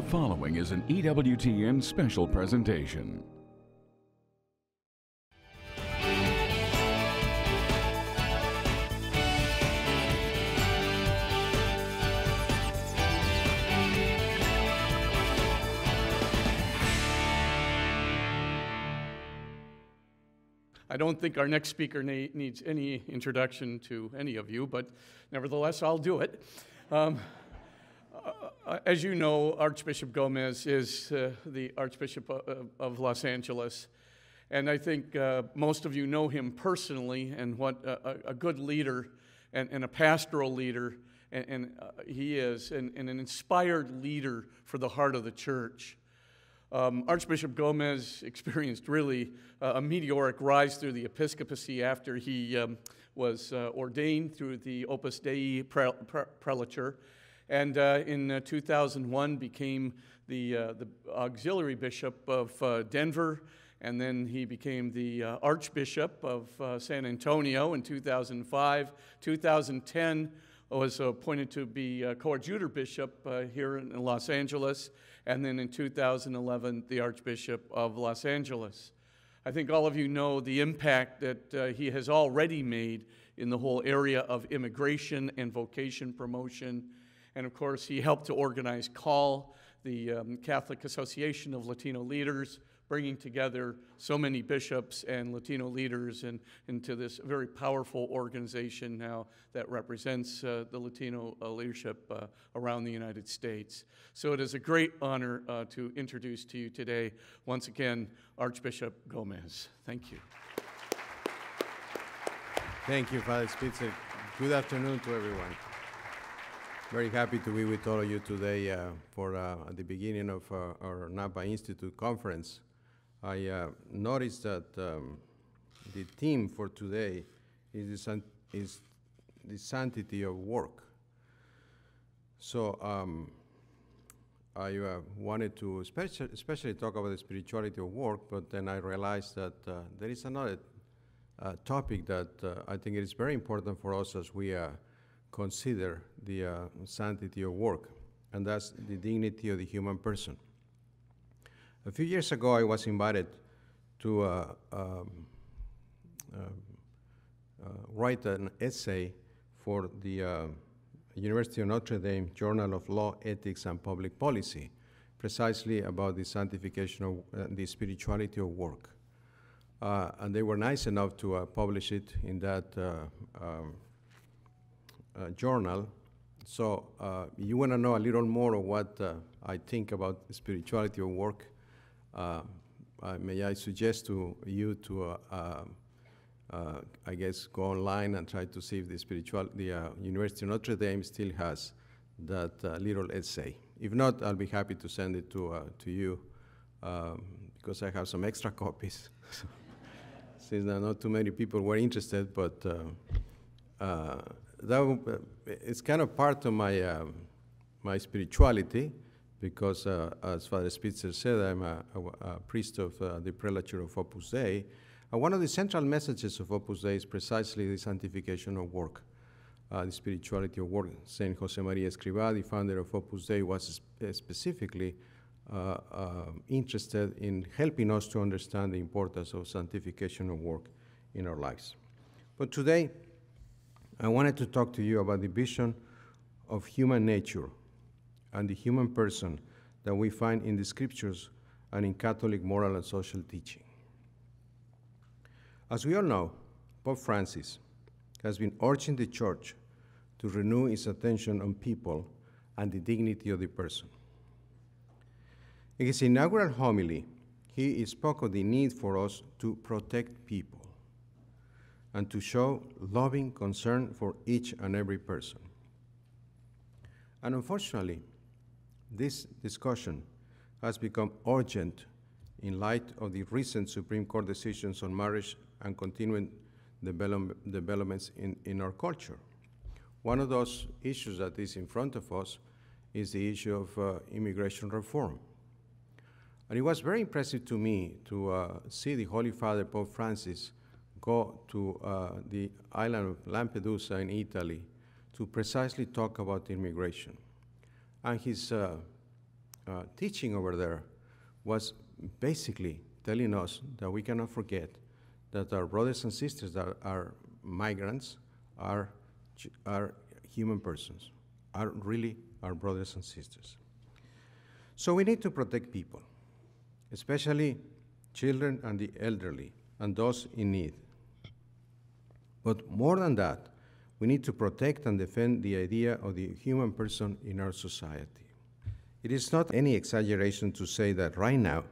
The following is an EWTN special presentation. I don't think our next speaker ne- needs any introduction to any of you, but nevertheless, I'll do it. Um, uh, as you know, Archbishop Gomez is uh, the Archbishop of, of Los Angeles. And I think uh, most of you know him personally and what a, a good leader and, and, a pastoral leader and, and uh, he is, and, and, an inspired leader for the heart of the church. Um, Archbishop Gomez experienced really uh, a meteoric rise through the episcopacy after he um, was uh, ordained through the Opus Dei pre- pre- prelature, and uh, in 2001 became the, uh, the auxiliary bishop of uh, Denver, and then he became the uh, Archbishop of San Antonio in 2005. 2010 was appointed to be coadjutor bishop here in Los Angeles and then in 2011, the Archbishop of Los Angeles. I think all of you know the impact that uh, he has already made in the whole area of immigration and vocation promotion. And of course, he helped to organize CALL, the um, Catholic Association of Latino Leaders, bringing together so many bishops and Latino leaders and, into this very powerful organization now that represents uh, the Latino uh, leadership uh, around the United States. So it is a great honor uh, to introduce to you today, once again, Archbishop Gomez. Thank you. Thank you, Father Spitzer. Good afternoon to everyone. Very happy to be with all of you today uh, for uh, at the beginning of our Napa Institute conference. I uh, noticed that um, the theme for today is the, is the sanctity of work. So um, I uh, wanted to especially, talk about the spirituality of work, but then I realized that uh, there is another uh, topic that uh, I think is very important for us as we uh, consider the sanctity of work, and that's the dignity of the human person. A few years ago, I was invited to uh, um, uh, uh, write an essay for the uh, University of Notre Dame Journal of Law, Ethics, and Public Policy, precisely about the sanctification of uh, the spirituality of work. Uh, and they were nice enough to publish it in that um, Uh, journal. So uh, you want to know a little more of what uh, I think about spirituality of work, uh, uh, may I suggest to you to, uh, I guess, go online and try to see if the spiritual, the University of Notre Dame still has that little essay. If not, I'll be happy to send it to, to you um, because I have some extra copies. Since not too many people were interested, but that it's kind of part of my um, my spirituality because uh, as Father Spitzer said, I'm a, a, a priest of uh, the prelature of Opus Dei. And one of the central messages of Opus Dei is precisely the sanctification of work, uh, the spirituality of work. Saint Jose Maria Escrivá, the founder of Opus Dei, was uh, specifically uh, uh, interested in helping us to understand the importance of sanctification of work in our lives. But today, I wanted to talk to you about the vision of human nature and the human person that we find in the scriptures and in Catholic moral and social teaching. As we all know, Pope Francis has been urging the Church to renew its attention on people and the dignity of the person. In his inaugural homily, he spoke of the need for us to protect people and to show loving concern for each and every person. And unfortunately, this discussion has become urgent in light of the recent Supreme Court decisions on marriage and continuing develop developments in, in our culture. One of those issues that is in front of us is the issue of uh, immigration reform. And it was very impressive to me to uh, see the Holy Father, Pope Francis, go to uh, the island of Lampedusa in Italy to precisely talk about immigration. And his uh, uh, teaching over there was basically telling us that we cannot forget that our brothers and sisters that are migrants are, are human persons, are really our brothers and sisters. So we need to protect people, especially children and the elderly and those in need. But more than that, we need to protect and defend the idea of the human person in our society. It is not any exaggeration to say that right now,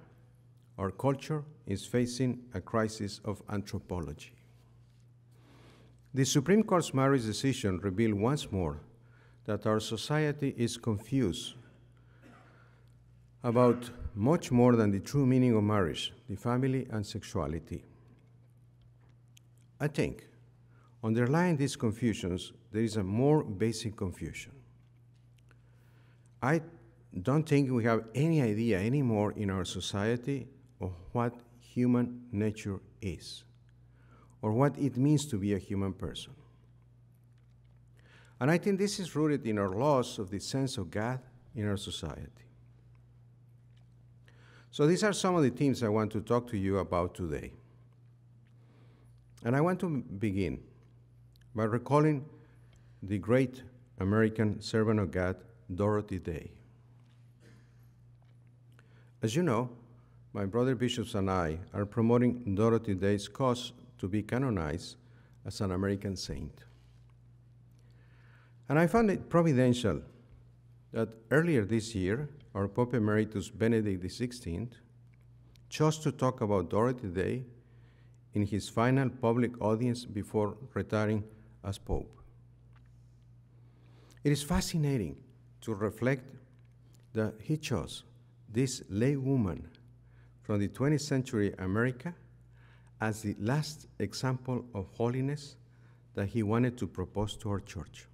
our culture is facing a crisis of anthropology. The Supreme Court's marriage decision revealed once more that our society is confused about much more than the true meaning of marriage, the family, and sexuality. I think underlying these confusions, there is a more basic confusion. I don't think we have any idea anymore in our society of what human nature is or what it means to be a human person. And I think this is rooted in our loss of the sense of God in our society. So these are some of the themes I want to talk to you about today. And I want to begin by recalling the great American servant of God, Dorothy Day. As you know, my brother bishops and I are promoting Dorothy Day's cause to be canonized as an American saint. And I found it providential that earlier this year, our Pope Emeritus Benedict XVI chose to talk about Dorothy Day in his final public audience before retiring as Pope. It is fascinating to reflect that he chose this lay woman from the 20th century America as the last example of holiness that he wanted to propose to our church.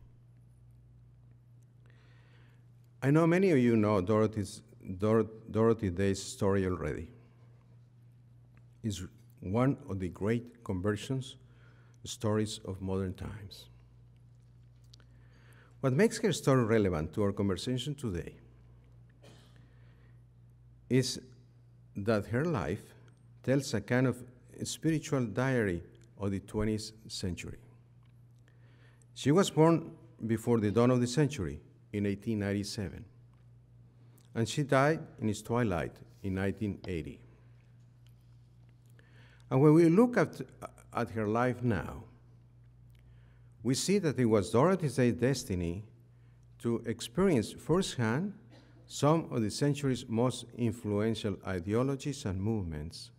I know many of you know Dorothy's, Dor- Dorothy Day's story already. It's one of the great conversions stories of modern times. What makes her story relevant to our conversation today is that her life tells a kind of spiritual diary of the 20th century. She was born before the dawn of the century in 1897, and she died in its twilight in 1980. And when we look at, at her life now, we see that it was Dorothy's destiny to experience firsthand some of the century's most influential ideologies and movements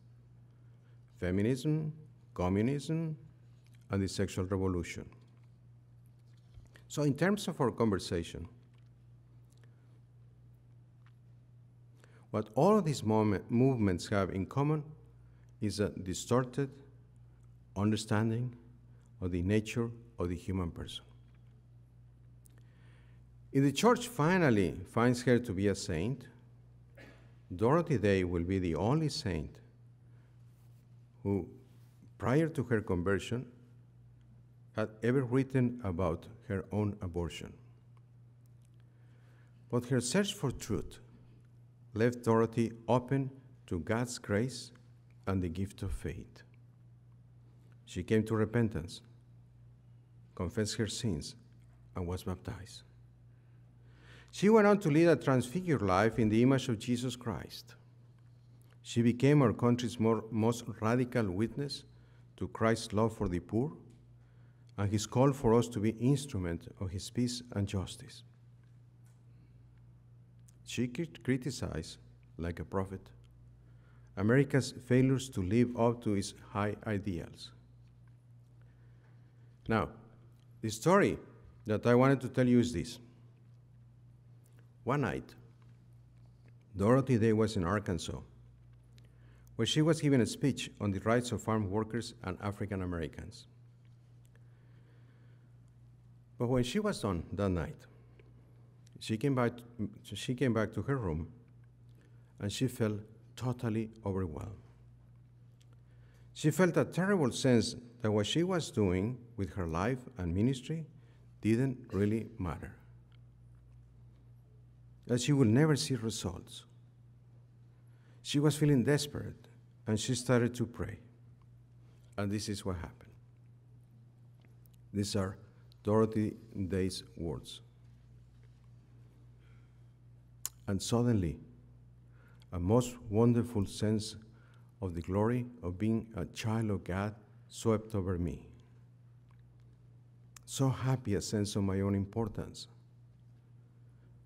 feminism, communism, and the sexual revolution. So, in terms of our conversation, what all of these moment, movements have in common is a distorted understanding of the nature of the human person. If the church finally finds her to be a saint, Dorothy Day will be the only saint who, prior to her conversion, had ever written about her own abortion. But her search for truth left Dorothy open to God's grace and the gift of faith. She came to repentance, confessed her sins, and was baptized. She went on to lead a transfigured life in the image of Jesus Christ. She became our country's more, most radical witness to Christ's love for the poor and his call for us to be instrument of his peace and justice. She criticized, like a prophet, America's failures to live up to its high ideals. Now, the story that I wanted to tell you is this. One night, Dorothy Day was in Arkansas, where she was giving a speech on the rights of farm workers and African Americans. But when she was done that night, she came back, she came back to her room and she felt totally overwhelmed. She felt a terrible sense that what she was doing with her life and ministry didn't really matter. that she would never see results. She was feeling desperate and she started to pray. And this is what happened. These are Dorothy Day's words. And suddenly, a most wonderful sense of the glory of being a child of God swept over me. So happy a sense of my own importance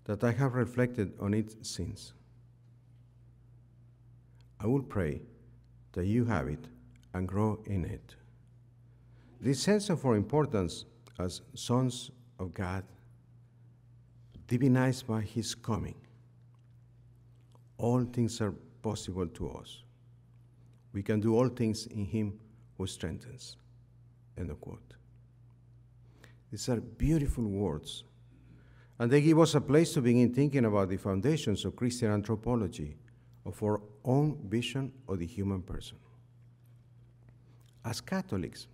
that I have reflected on it since. I will pray that you have it and grow in it. This sense of our importance as sons of God, divinized by His coming, all things are possible to us. We can do all things in Him who strengthens. End of quote. These are beautiful words. And they give us a place to begin thinking about the foundations of Christian anthropology, of our own vision of the human person. As Catholics,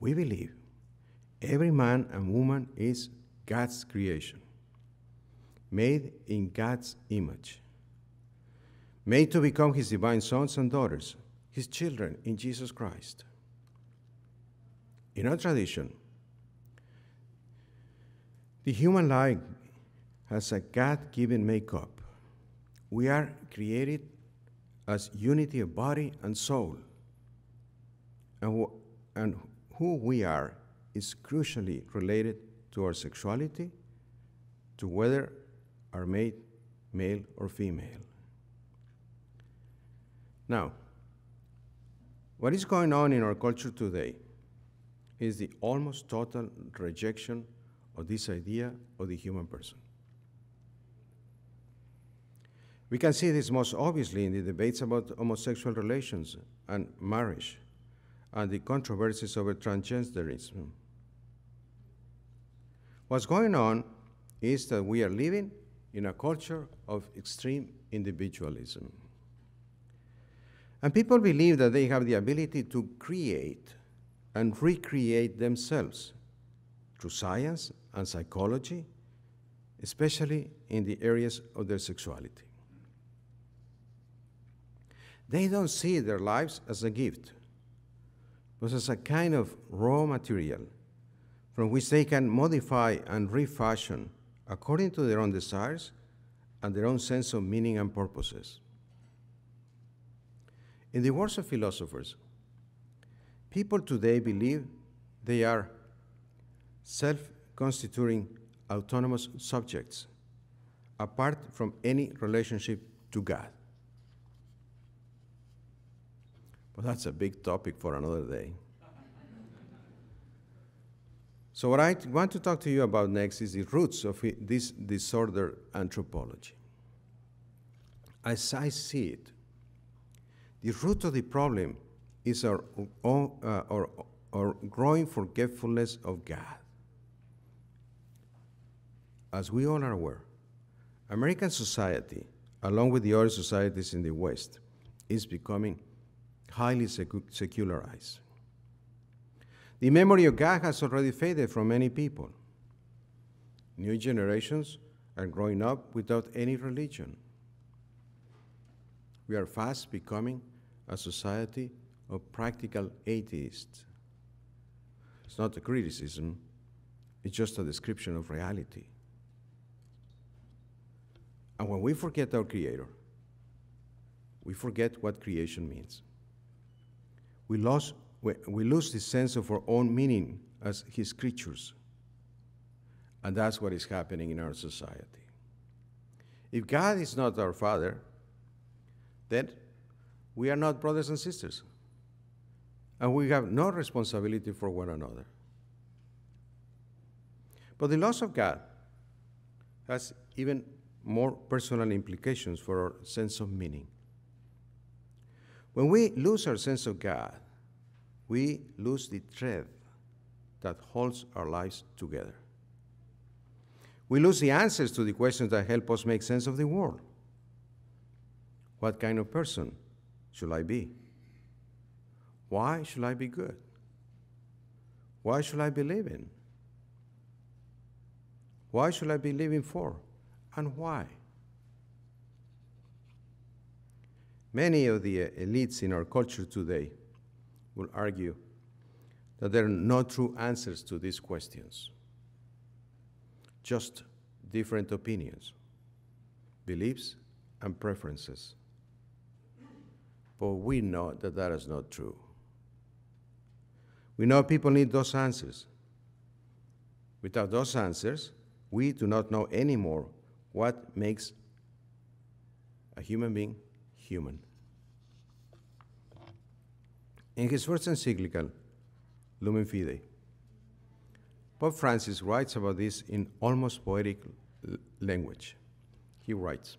we believe every man and woman is God's creation, made in God's image, made to become His divine sons and daughters, His children in Jesus Christ. In our tradition, the human life has a God given makeup. We are created as unity of body and soul. And, and who we are is crucially related to our sexuality, to whether are made male or female. Now, what is going on in our culture today is the almost total rejection of this idea of the human person. We can see this most obviously in the debates about homosexual relations and marriage and the controversies over transgenderism. What's going on is that we are living in a culture of extreme individualism. And people believe that they have the ability to create and recreate themselves through science and psychology, especially in the areas of their sexuality. They don't see their lives as a gift, but as a kind of raw material from which they can modify and refashion according to their own desires and their own sense of meaning and purposes. In the words of philosophers, people today believe they are self constituting autonomous subjects apart from any relationship to God. But that's a big topic for another day. So, what I want to talk to you about next is the roots of this disorder anthropology. As I see it, the root of the problem is our, uh, our, our growing forgetfulness of God. As we all are aware, American society, along with the other societies in the West, is becoming highly secu secularized. The memory of God has already faded from many people. New generations are growing up without any religion. We are fast becoming a society of practical atheists. It's not a criticism, it's just a description of reality. And when we forget our Creator, we forget what creation means. We, lost, we lose the sense of our own meaning as His creatures. And that's what is happening in our society. If God is not our Father, then we are not brothers and sisters. And we have no responsibility for one another. But the loss of God has even more personal implications for our sense of meaning. When we lose our sense of God, we lose the thread that holds our lives together. We lose the answers to the questions that help us make sense of the world. What kind of person should I be? Why should I be good? Why should I be living? Why should I be living for? and why? Many of the elites in our culture today will argue that there are no true answers to these questions, just different opinions, beliefs, and preferences. But we know that that is not true. We know people need those answers. Without those answers, we do not know anymore what makes a human being human. In his first encyclical, Lumen Fidei, Pope Francis writes about this in almost poetic language. He writes,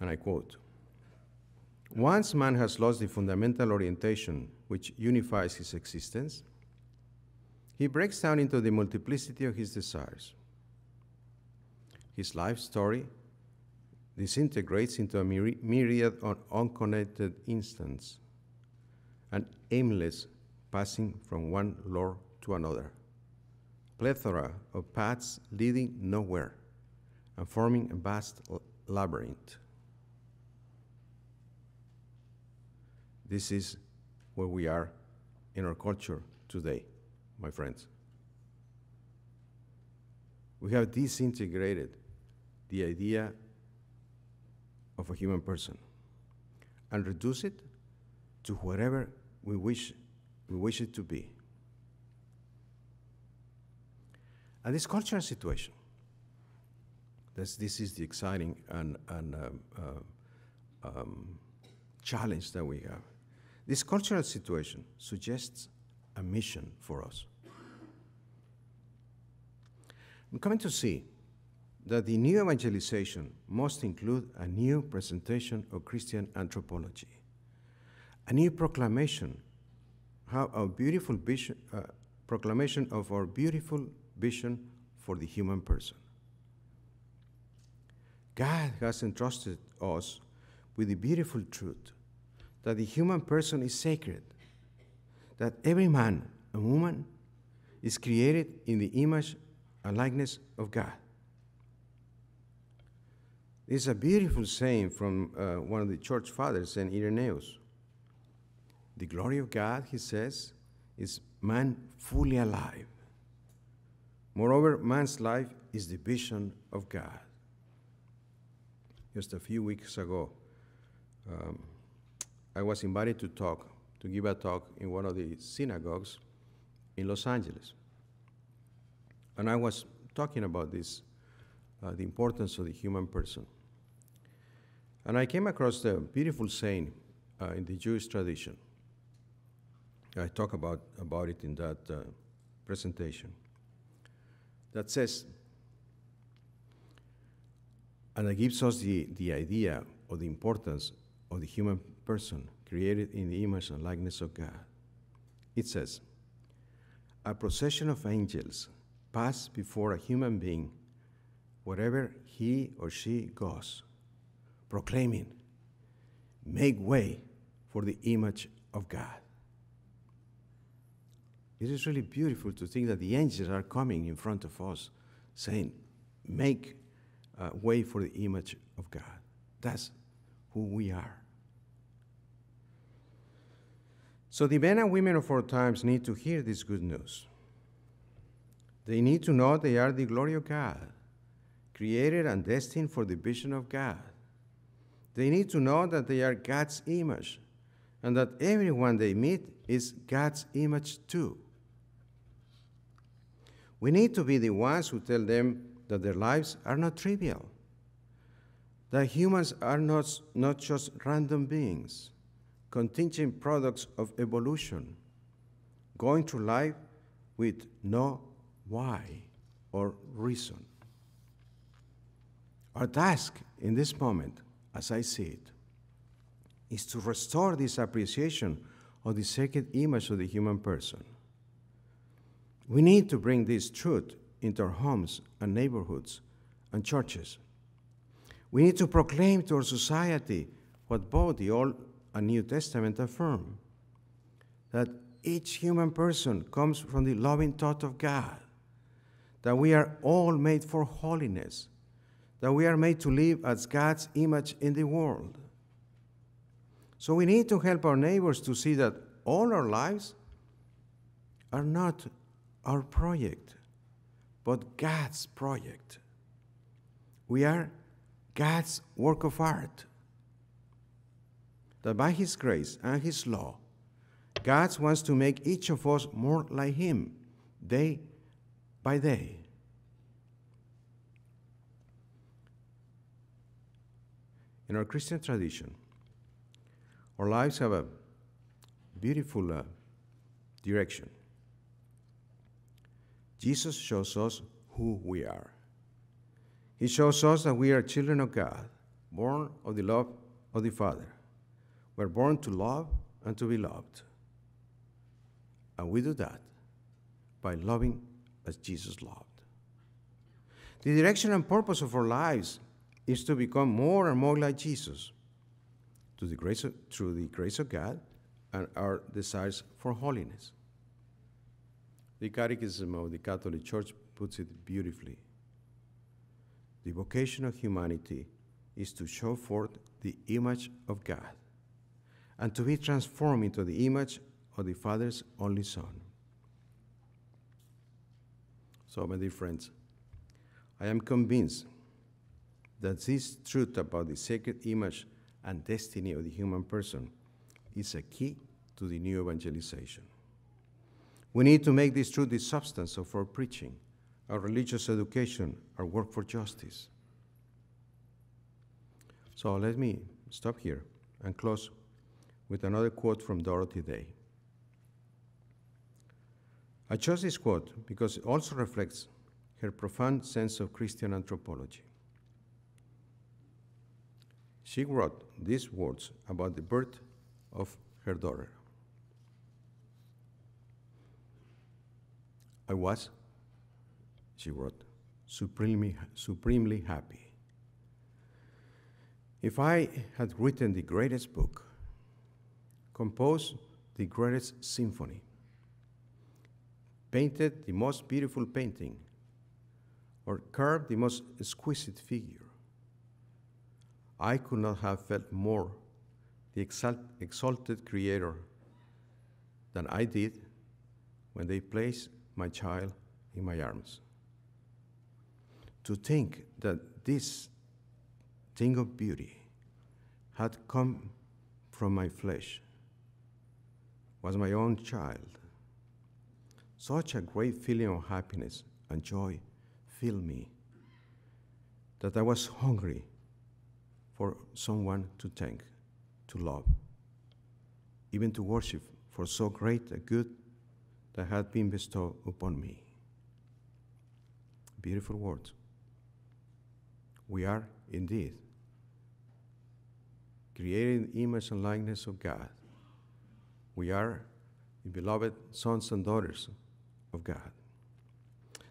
and I quote, Once man has lost the fundamental orientation which unifies his existence, he breaks down into the multiplicity of his desires. His life story disintegrates into a myriad of unconnected instants, an aimless passing from one lore to another, plethora of paths leading nowhere and forming a vast labyrinth. This is where we are in our culture today, my friends. We have disintegrated the idea of a human person and reduce it to whatever we wish, we wish it to be. And this cultural situation, this, this is the exciting and, and um, uh, um, challenge that we have. This cultural situation suggests a mission for us. I'm coming to see that the new evangelization must include a new presentation of Christian anthropology, a new proclamation, how our beautiful vision, uh, proclamation of our beautiful vision for the human person. God has entrusted us with the beautiful truth that the human person is sacred, that every man and woman is created in the image and likeness of God. It's a beautiful saying from uh, one of the church fathers, St. Irenaeus. The glory of God, he says, is man fully alive. Moreover, man's life is the vision of God. Just a few weeks ago, um, I was invited to talk, to give a talk in one of the synagogues in Los Angeles. And I was talking about this, uh, the importance of the human person. And I came across the beautiful saying uh, in the Jewish tradition. I talk about, about it in that uh, presentation. That says, and it gives us the, the idea of the importance of the human person created in the image and likeness of God. It says, A procession of angels pass before a human being wherever he or she goes, proclaiming, Make way for the image of God. It is really beautiful to think that the angels are coming in front of us saying, Make uh, way for the image of God. That's who we are. So the men and women of our times need to hear this good news. They need to know they are the glory of God, created and destined for the vision of God. They need to know that they are God's image and that everyone they meet is God's image too. We need to be the ones who tell them that their lives are not trivial, that humans are not, not just random beings contingent products of evolution, going through life with no why or reason. Our task in this moment, as I see it, is to restore this appreciation of the sacred image of the human person. We need to bring this truth into our homes and neighborhoods and churches. We need to proclaim to our society what both the Old and New Testament affirm that each human person comes from the loving thought of God, that we are all made for holiness, that we are made to live as God's image in the world. So we need to help our neighbors to see that all our lives are not our project, but God's project. We are God's work of art. That by His grace and His law, God wants to make each of us more like Him day by day. In our Christian tradition, our lives have a beautiful uh, direction. Jesus shows us who we are. He shows us that we are children of God, born of the love of the Father. We're born to love and to be loved. And we do that by loving as Jesus loved. The direction and purpose of our lives is to become more and more like Jesus to the grace of, through the grace of God and our desires for holiness. The Catechism of the Catholic Church puts it beautifully. The vocation of humanity is to show forth the image of God and to be transformed into the image of the Father's only Son. So, my dear friends, I am convinced that this truth about the sacred image and destiny of the human person is a key to the new evangelization. We need to make this truth the substance of our preaching, our religious education, our work for justice. So let me stop here and close with another quote from Dorothy Day. I chose this quote because it also reflects her profound sense of Christian anthropology. She wrote these words about the birth of her daughter. I was, she wrote, supremely, supremely happy. If I had written the greatest book, composed the greatest symphony, painted the most beautiful painting, or carved the most exquisite figure, I could not have felt more the exalted Creator than I did when they placed my child in my arms. To think that this thing of beauty had come from my flesh was my own child. Such a great feeling of happiness and joy filled me that I was hungry for someone to thank, to love, even to worship for so great a good that had been bestowed upon me. Beautiful words. We are indeed created in the image and likeness of God. We are the beloved sons and daughters of God.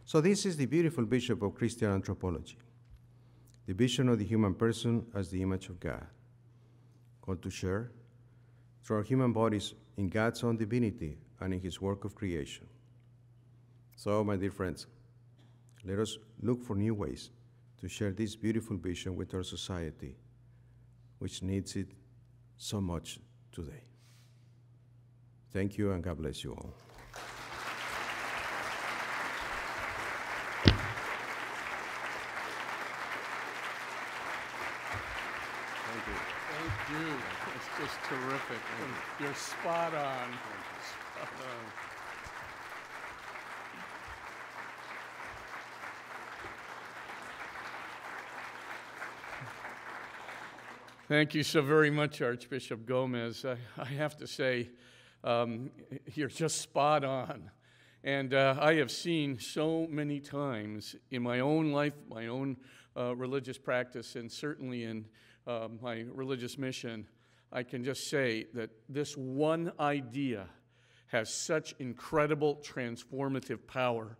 So, this is the beautiful bishop of Christian anthropology the vision of the human person as the image of God, called to share through our human bodies in God's own divinity and in His work of creation. So, my dear friends, let us look for new ways to share this beautiful vision with our society, which needs it so much today. Thank you, and God bless you all. Thank you. Thank you. It's just terrific. You're spot on. Spot on. Thank you so very much, Archbishop Gomez. I, I have to say, um, you're just spot on. And uh, I have seen so many times in my own life, my own uh, religious practice, and certainly in uh, my religious mission, I can just say that this one idea has such incredible transformative power.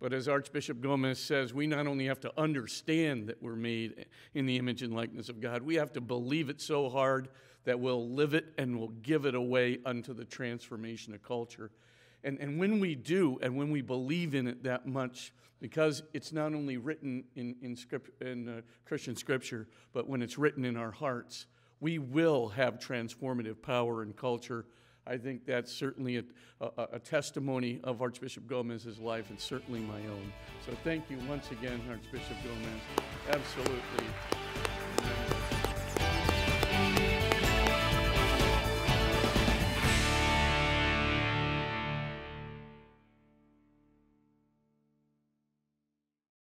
But as Archbishop Gomez says, we not only have to understand that we're made in the image and likeness of God, we have to believe it so hard that we'll live it and we'll give it away unto the transformation of culture. And, and when we do, and when we believe in it that much, because it's not only written in, in, script, in uh, Christian scripture, but when it's written in our hearts, we will have transformative power in culture. I think that's certainly a, a, a testimony of Archbishop Gomez's life and certainly my own. So thank you once again, Archbishop Gomez. Absolutely.